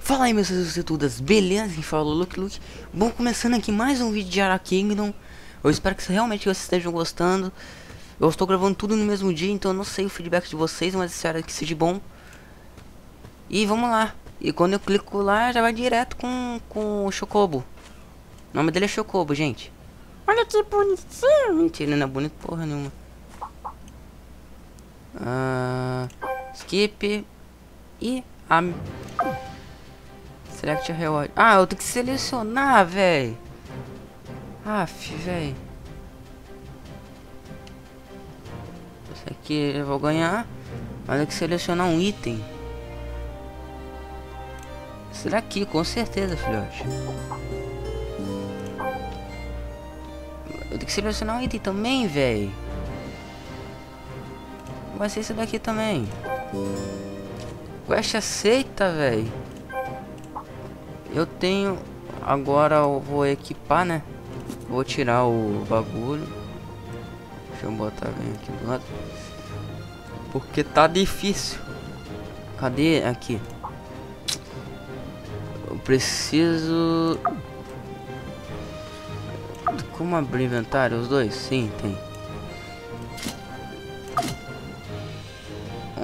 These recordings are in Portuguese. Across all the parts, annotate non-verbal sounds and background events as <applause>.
Fala aí meus tudas, beleza? Quem fala é Luke Luke. Bom, começando aqui mais um vídeo de Ara Kingdom. Eu espero que realmente vocês estejam gostando. Eu estou gravando tudo no mesmo dia, então eu não sei o feedback de vocês Mas espero que seja bom. E vamos lá. E quando eu clico lá, já vai direto com, com o Chocobo. O nome dele é Chocobo, gente. Olha que bonitinho. Mentira, não é bonito porra nenhuma uh, Skip E a Select reward. Ah, eu tenho que selecionar, velho. Aff, velho. Esse aqui eu vou ganhar. Mas tem que selecionar um item. Será aqui, com certeza, filhote. Eu tenho que selecionar um item também, velho. Vai ser esse daqui também. Quest aceita, velho. Eu tenho... Agora eu vou equipar, né? Vou tirar o bagulho. Deixa eu botar bem aqui do lado. Porque tá difícil. Cadê? Aqui. Eu preciso... Como abrir inventário? Os dois? Sim, tem.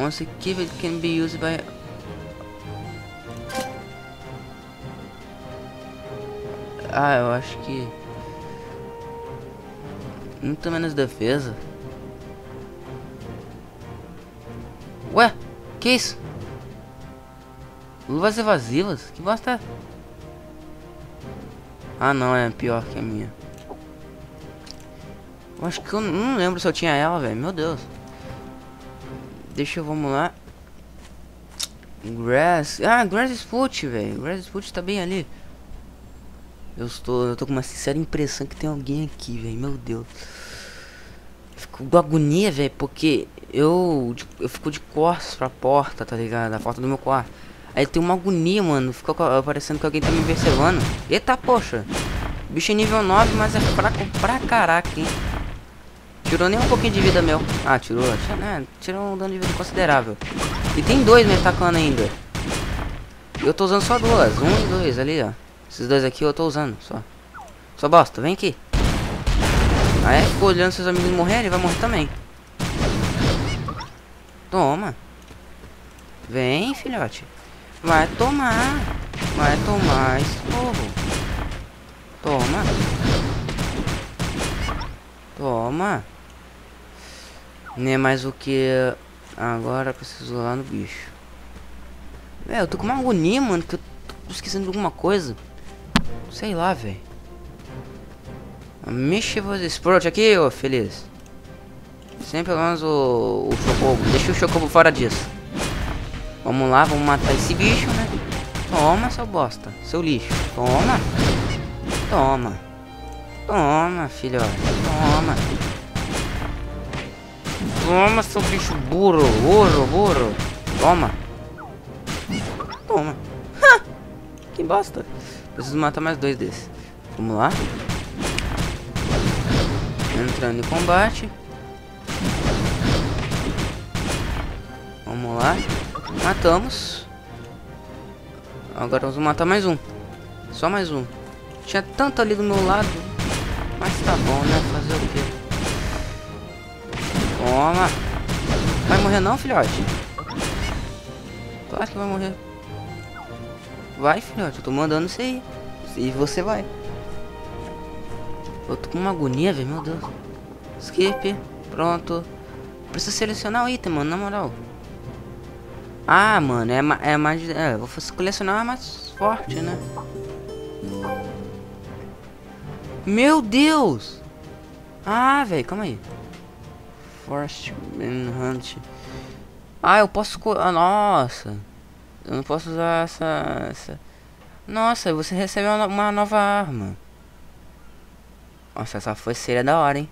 Once keep can be used by Ah, eu acho que... Muito menos defesa. Ué, que isso? Luvas evasivas? Que bosta é? Ah não, é pior que a minha. Eu acho que eu não lembro se eu tinha ela, velho. Meu Deus. Deixa eu, vamos lá. Grass. Ah, Grass Foot, velho. Grass Foot tá bem ali. Eu estou, eu tô com uma sincera impressão que tem alguém aqui, velho. Meu Deus. Fico com agonia, velho, porque eu, eu fico de costas pra porta, tá ligado? A porta do meu quarto. Aí tem uma agonia, mano. Fica parecendo que alguém tá me observando. Eita, poxa. Bicho é nível 9, mas é fraco pra caraca, hein? Tirou nem um pouquinho de vida meu. Ah, tirou. Né? tirou um dano de vida considerável. E tem dois me atacando ainda. Eu tô usando só duas. Um e dois ali, ó. Esses dois aqui eu tô usando, só. Só bosta, vem aqui. Aí ficou olhando seus amigos morrerem, vai morrer também. Toma. Vem, filhote. Vai tomar. Vai tomar esporro. Toma. Toma. Nem é mais o que... Agora preciso lá no bicho. É, eu tô com uma agonia, mano, que eu tô esquecendo de alguma coisa. Sei lá, velho. Mischievous Sprout aqui, ô feliz. Sempre pelo menos o, o Chocobo. Deixa o Chocobo fora disso. Vamos lá, vamos matar esse bicho, né? Toma, seu bosta. Seu lixo. Toma. Toma. Toma, filhote. Toma. Toma, seu bicho burro. Burro, burro. Toma. Toma. Ha! Que bosta. Preciso matar mais dois desses. Vamos lá. Entrando em combate. Vamos lá. Matamos. Agora vamos matar mais um. Só mais um. Tinha tanto ali do meu lado. Mas tá bom, né? Fazer o quê? Toma. Vai morrer não, filhote? Claro que vai morrer. Vai, filhote, eu tô mandando você ir. E você vai. Eu tô com uma agonia, velho, meu Deus. Skip, pronto. Preciso selecionar o item, mano, na moral. Ah, mano, é, é mais... É, vou colecionar mais forte, né? Meu Deus! Ah, velho, calma aí. Forest Hunt. Ah, eu posso... Ah, nossa. Eu não posso usar essa... essa... Nossa, você recebeu uma, nova arma. Nossa, essa foi seria da hora, hein?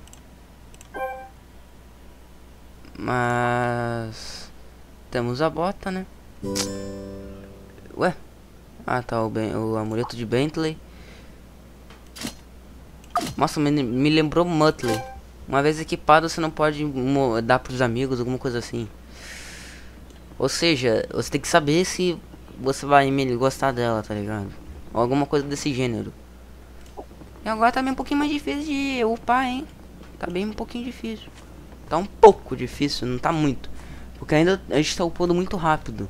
Mas... Temos a bota, né? Ué? Ah, tá, o, ben, o amuleto de Bentley. Nossa, me, me lembrou Muttley. Uma vez equipado, você não pode dar pros amigos, alguma coisa assim. Ou seja, você tem que saber se você vai gostar dela, tá ligado? Ou alguma coisa desse gênero. E agora tá bem um pouquinho mais difícil de upar, hein? Tá bem um pouquinho difícil. Tá um pouco difícil, não tá muito. Porque ainda a gente tá upando muito rápido.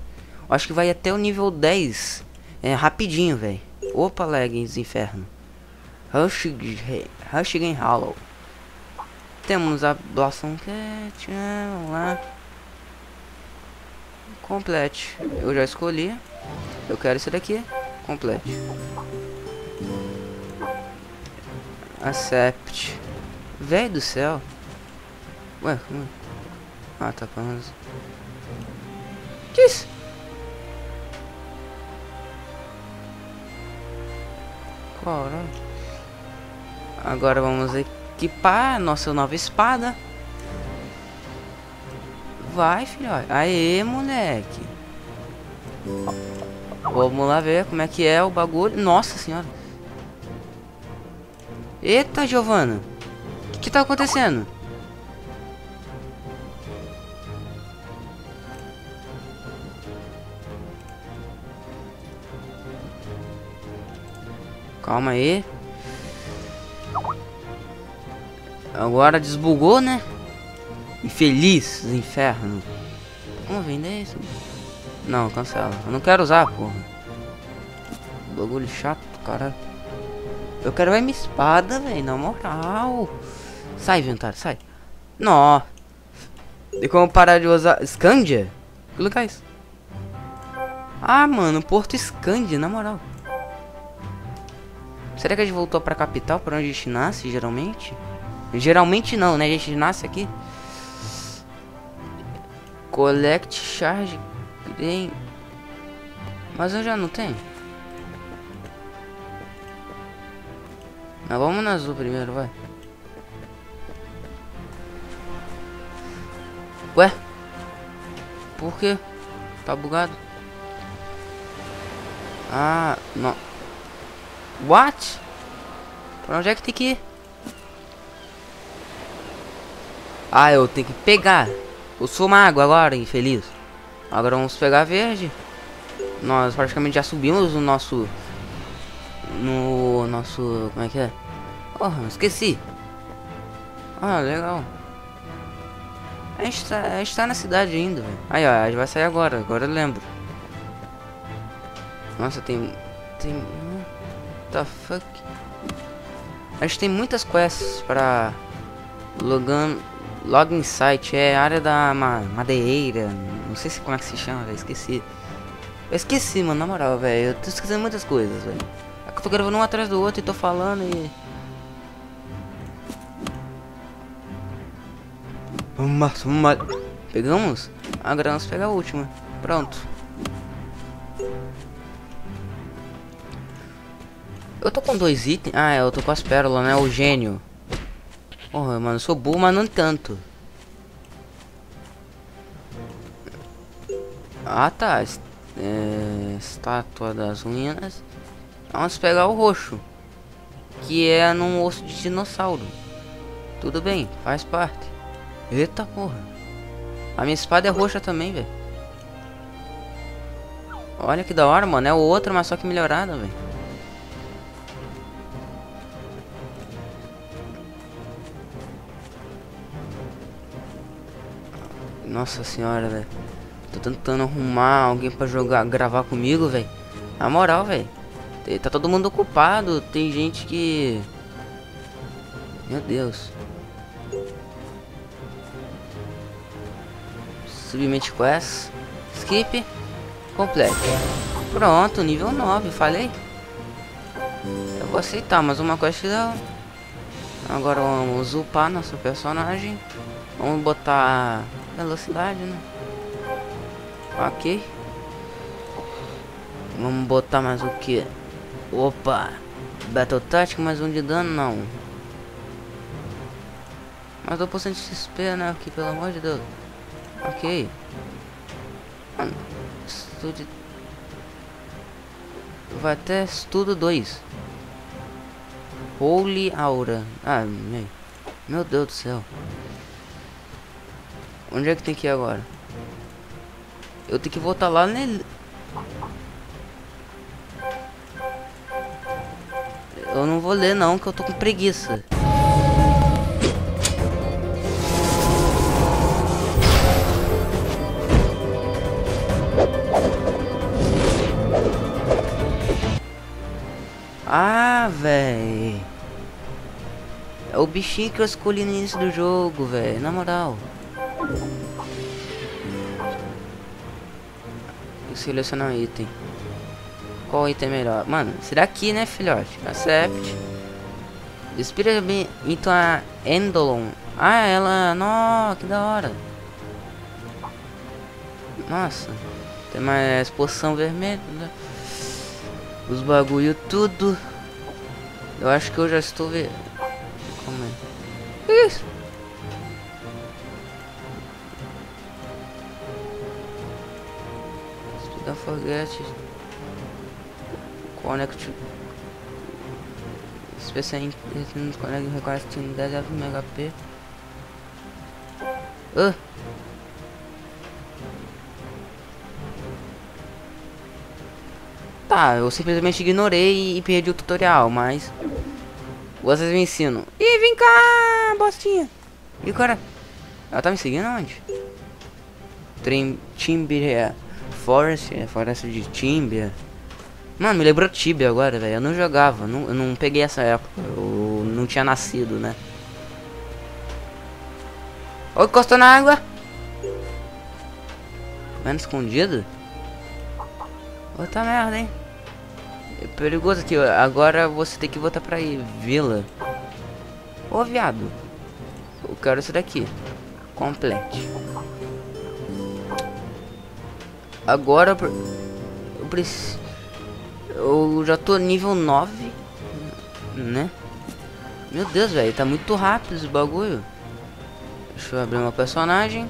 Acho que vai até o nível 10. É rapidinho, velho. Opa, leggings, inferno. Rushing Hollow. Temos a Blossom Cat. ah, Vamos lá. Complete. Eu já escolhi. Eu quero esse daqui. Complete. Accept. Véi do céu. Ué, como é? Ah, tá falando. Que isso? Caralho. Agora vamos equipar nossa nova espada. Vai, filhote. Aê, moleque. Vamos lá ver como é que é o bagulho. Nossa senhora. Eita, Giovana. O que, que tá acontecendo? Calma aí. Agora desbugou, né? Infeliz, inferno. Como vender isso? Não, cancela. Eu não quero usar, porra. Bagulho chato, caralho. Eu quero ver minha espada, velho, na moral. Sai, inventário, sai. Nó. E como parar de usar... Scandia? Que lugar é isso? Ah, mano, Porto Scandia, na moral. Será que a gente voltou pra capital, pra onde a gente nasce, geralmente? Geralmente não, né? A gente nasce aqui. Collect charge Green. Mas eu já não tenho. Mas vamos na azul primeiro, vai. Ué? Por quê? Tá bugado? Ah, não. What? Pra onde é que tem que ir? Ah, eu tenho que pegar. Eu sou mago agora, infeliz. Agora vamos pegar verde. Nós praticamente já subimos no nosso... No nosso... Como é que é? Oh, esqueci. Ah, legal. A gente tá, a gente tá na cidade ainda. Aí, ó, a gente vai sair agora. Agora eu lembro. Nossa, tem... Tem... What the fuck? A gente tem muitas quests pra... Logan... Login site, é área da ma madeira. Não sei se como é que se chama, velho. Esqueci. Eu esqueci, mano, na moral, velho. Eu tô esquecendo muitas coisas, velho. É que eu tô gravando um atrás do outro e tô falando e. Vamos, vamos. Pegamos? Agora vamos pegar a última. Pronto. Eu tô com dois itens. Ah, eu tô com as pérolas, né? O gênio. Porra, mano, sou burro, mas não tanto. Ah, tá. É, estátua das ruínas. Vamos pegar o roxo. Que é num osso de dinossauro. Tudo bem, faz parte. Eita porra. A minha espada é roxa também, velho. Olha que da hora, mano. É o outro, mas só que melhorada, velho. Nossa senhora, velho. Tô tentando arrumar alguém pra jogar, gravar comigo, velho. Na moral, velho. Tá todo mundo ocupado. Tem gente que. Meu Deus. Submit quest. Skip. Complete. Pronto, nível 9, falei. Eu vou aceitar, mas uma quest não. Agora vamos upar nosso personagem. Vamos botar velocidade, né? Ok. Vamos botar mais o que? Opa! Battle Tático, mais um de dano, não. Mais 2% de XP, né? Aqui, pelo amor de Deus. Ok. Mano, estude... Vai até estudo 2. Holy Aura. Ah. Meu Deus do céu. Onde é que tem que ir agora? Eu tenho que voltar lá nele. Eu não vou ler não, que eu tô com preguiça. Ah, véi. É o bichinho que eu escolhi no início do jogo, velho. Na moral. Selecionar um item. Qual item é melhor? Mano, será aqui, né, filhote? Accept. Inspira bem. Então a Endolon. Ah, ela. Nossa, que da hora. Nossa. Tem mais poção vermelha. Né? Os bagulho tudo. Eu acho que eu já estou vendo. Como é? Isso. Forget connect Special Internet Connect requires 10 MHp uh. Tá, eu simplesmente ignorei e perdi o tutorial, mas vocês me ensinam. Ih, vem cá, bostinha. E o cara? Ela tá me seguindo onde? Trim, Timbria Forest, é Floresta de Timbia. Mano, me lembrou Tibia agora, velho. Eu não jogava, não, eu não peguei essa época. Eu não tinha nascido, né? Oi, encostou na água. Vendo escondido? Outra merda, hein? É perigoso aqui, agora você tem que voltar pra vila. Ô, viado. Eu quero isso daqui. Complete. Agora eu preciso. Eu já tô nível 9, né? Meu Deus, velho, tá muito rápido esse bagulho. Deixa eu abrir meu personagem.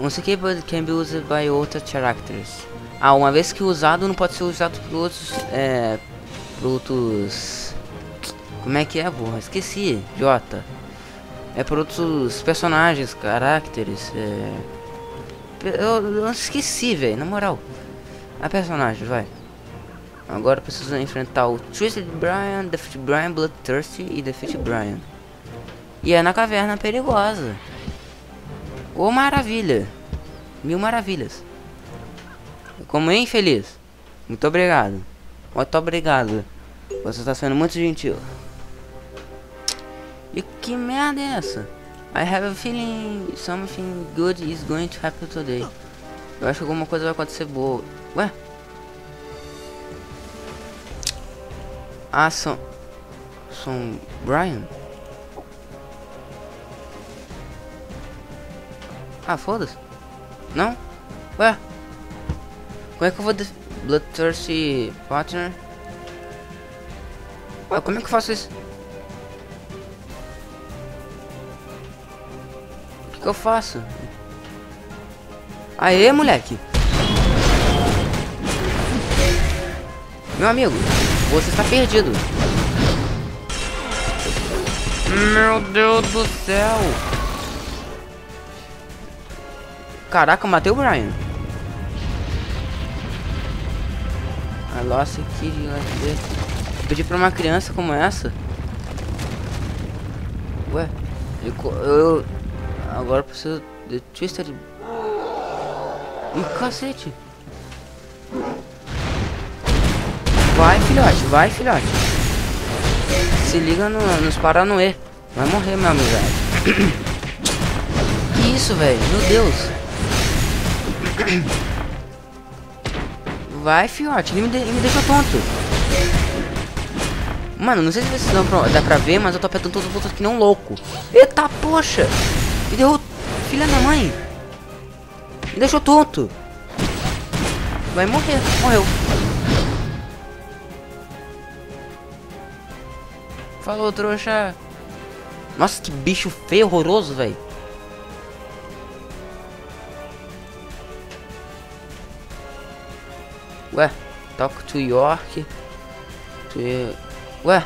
Once capable can be used by other characters. Ah, uma vez que usado, não pode ser usado por outros. É. Por outros. Como é que é, porra? Esqueci, Jota. É por outros personagens, caracteres. É... Eu, eu esqueci, velho, na moral. A personagem, vai. Agora preciso enfrentar o Twisted Brian, Defeat Brian, Bloodthirsty e Defeat Brian. E é na caverna perigosa. Ô maravilha. Mil maravilhas. Como é infeliz. Muito obrigado. Muito obrigado. Você está sendo muito gentil. E que merda é essa? I have a feeling something good is going to happen today. Eu acho que alguma coisa vai acontecer boa. Ué? Ah, são... São... Brian? Ah, foda-se. Não? Ué? Como é que eu vou... Bloodthirsty Partner? Ué, como é que eu faço isso? Que eu faço? Aê, moleque. Meu amigo, você está perdido. Meu Deus do céu. Caraca, matei o Brian. A lost kid Pedi pra uma criança como essa. Ué, eu, Agora preciso de Twister. Ih, cacete. Vai, filhote, vai, filhote. Se liga no, nos Paranoê. Vai morrer, meu amizade. <coughs> que isso, velho? Meu Deus. Vai, filhote. Ele me, de, ele me tonto. Mano, não sei se vocês dá pra, dá pra ver, mas eu tô apertando todos os botões que um louco. Eita, poxa. Me deu... Filha da mãe. Me deixou tonto. Vai morrer. Morreu. Falou, trouxa. Nossa, que bicho feio, horroroso, velho. Ué, talk to York. To... Ué?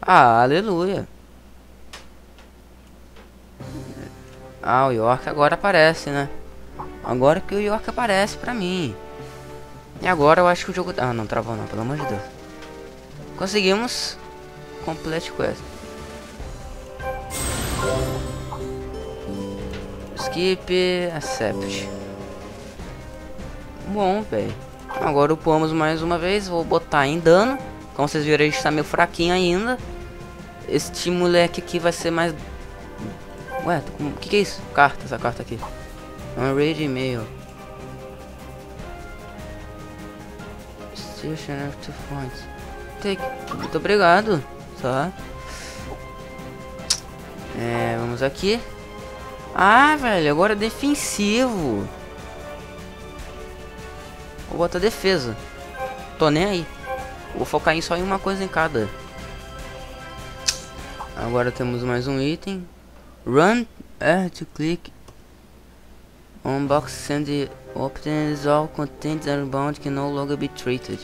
Ah, aleluia. Ah, o York agora aparece, né? Agora que o York aparece pra mim. E agora eu acho que o jogo... Ah, não travou não, pelo amor de Deus. Conseguimos. Complete quest. Skip, accept. Bom, velho. Agora upamos mais uma vez. Vou botar em dano. Como vocês viram, a gente tá meio fraquinho ainda. Este moleque aqui vai ser mais... Ué, o que, que é isso? Carta, essa carta aqui. É um raid e-mail. Station after points. Take. Muito obrigado, tá? É, vamos aqui. Ah, velho, agora é defensivo. Vou botar defesa. Tô nem aí. Vou focar em só em uma coisa em cada. Agora temos mais um item. Run é to click on box and opens all contents are bound can no longer be treated.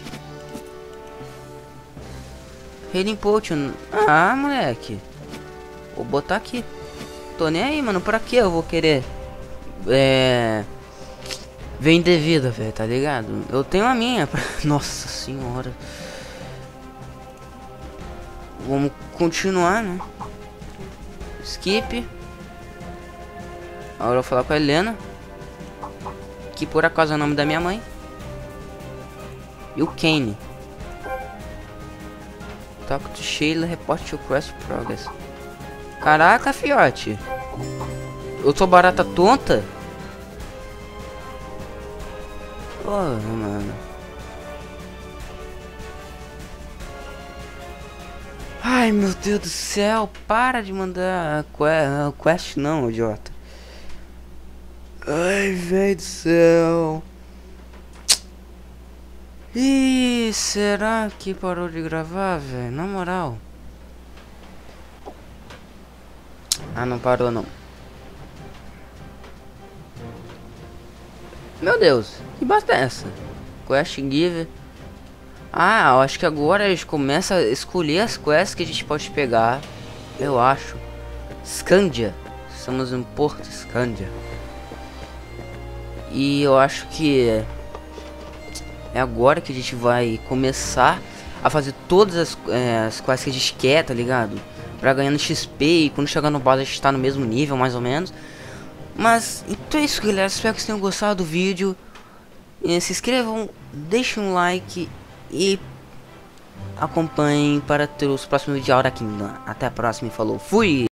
Healing Potion. Ah, moleque. Vou botar aqui. Tô nem aí, mano. Pra que eu vou querer... É... Vender vida, velho, tá ligado? Eu tenho a minha. Pra... <laughs> Nossa senhora. Vamos continuar, né? Skip. Agora eu vou falar com a Helena. Que por acaso é o nome da minha mãe. E o Kane. Talk to Sheila, report to quest progress. Caraca, fiote. Eu sou barata tonta? Porra, mano. Ai, meu Deus do céu. Para de mandar quest, não, idiota. Ai, velho do céu. Ih, será que parou de gravar, velho? Na moral. Ah, não parou não. Meu Deus, que basta é essa? Quest Give. Ah, eu acho que agora a gente começa a escolher as quests que a gente pode pegar. Eu acho. Scandia. Estamos em Porto Scandia. E eu acho que é agora que a gente vai começar a fazer todas as, é, as quests que a gente quer, tá ligado? Pra ganhando XP e quando chegar no base a gente tá no mesmo nível, mais ou menos. Mas, então é isso galera, espero que vocês tenham gostado do vídeo. E, se inscrevam, deixem um like e acompanhem para ter os próximos vídeos de Aura Kingdom. Até a próxima e falou, fui!